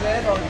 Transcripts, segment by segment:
selber.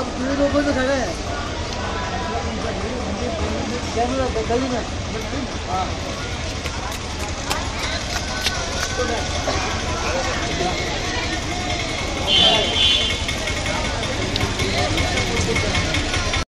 आप पूरे लोगों तो खड़े हैं कैमरा गली में हाँ